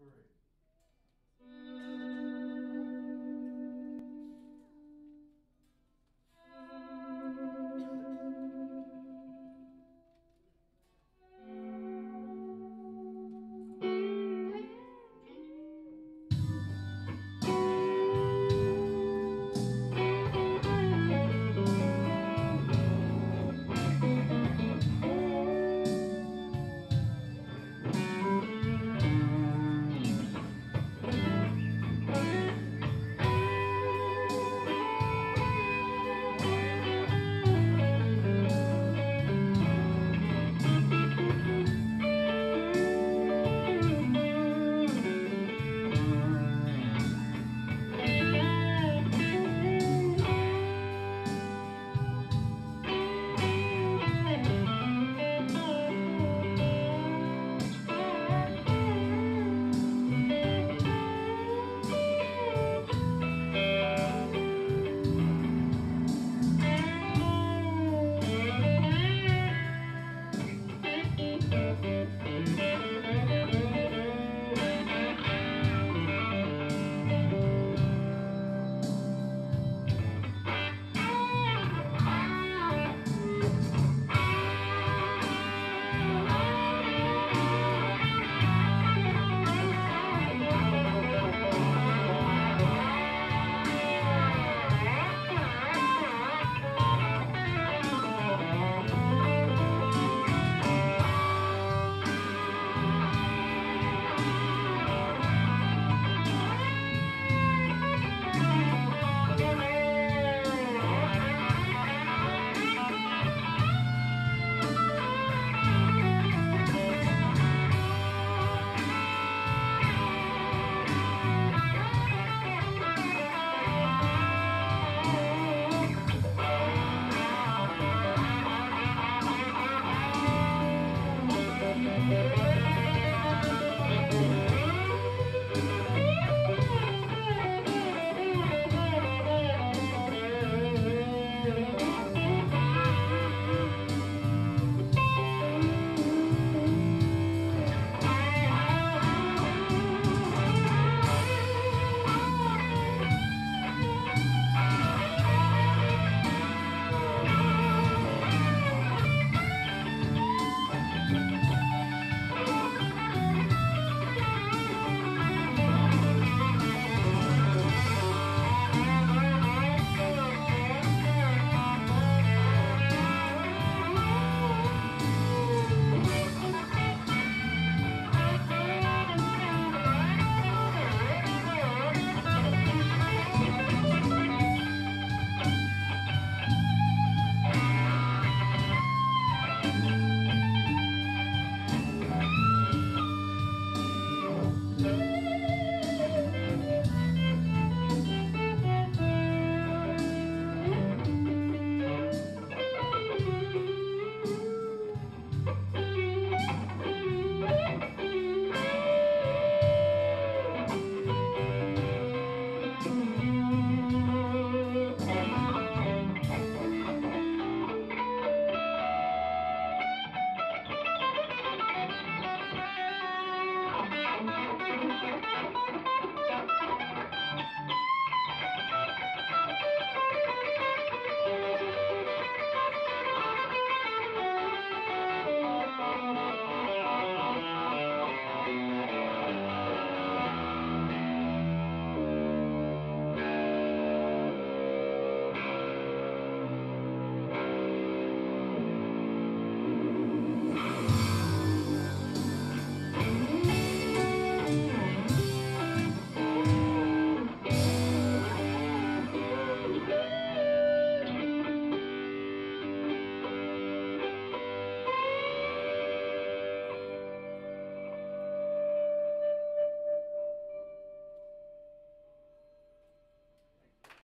All right,